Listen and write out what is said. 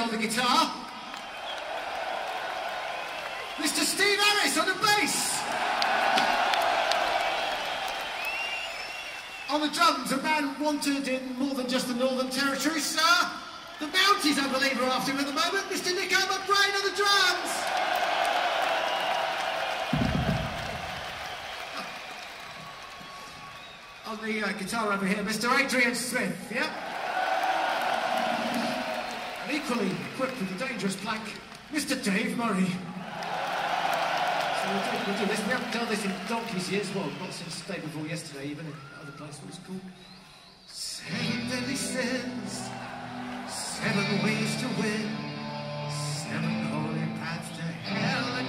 on the guitar. Mr. Steve Harris on the bass. On the drums, a man wanted in more than just the Northern Territory, sir. The Mounties, I believe, are after him at the moment. Mr. Nicko McBrain on the drums. On the uh, guitar over here, Mr. Adrian Smith, yeah? Equally equipped with a dangerous plank, Mr. Dave Murray. So we'll do, we'll do this. We haven't done this in donkey's years. Well, not since the day before yesterday, even in other place. What was called? Seven deadly sins, seven ways to win, seven holy paths to hell,